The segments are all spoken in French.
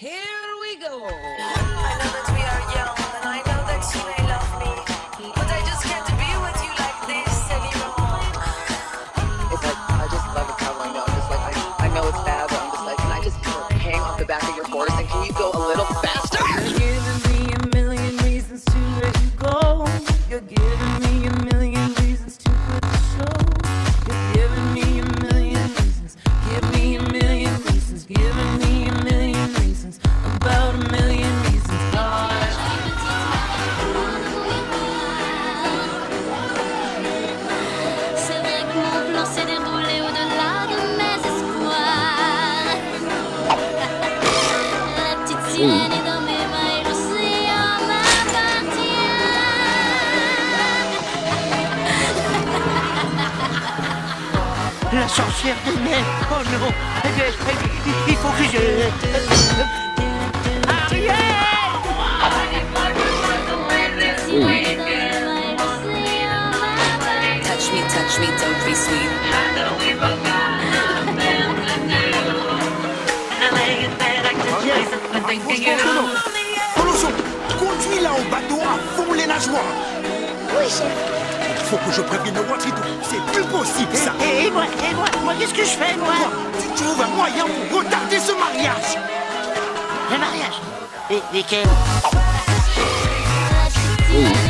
Here we go. La sorcière des mers Oh non Eh, eh, Il faut que je... Ariel l'océan m'appartient. Touch me, touch me, don't be sweet. Colosso, conduis là au bateau à fond les nageoires. Oui, chef. Il faut que je prévienne Watrito, c'est plus possible ça. Et moi, et moi, moi, qu'est-ce que je fais, moi tu trouves un moyen pour retarder ce mariage. Le mariage. Et, et quel La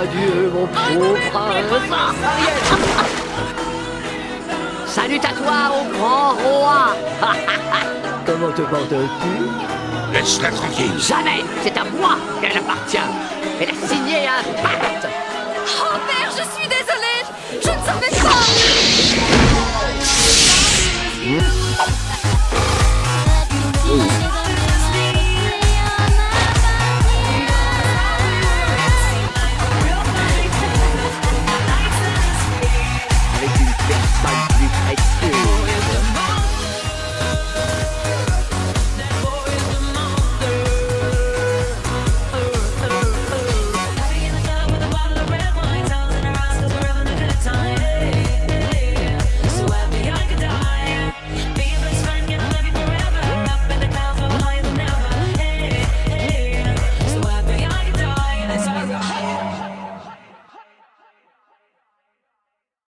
Adieu, mon pauvre prince. Salut à toi, au grand roi. Comment te portes-tu Laisse-la tranquille. Jamais C'est à moi qu'elle appartient. Elle a signé un pacte. Oh, père, je suis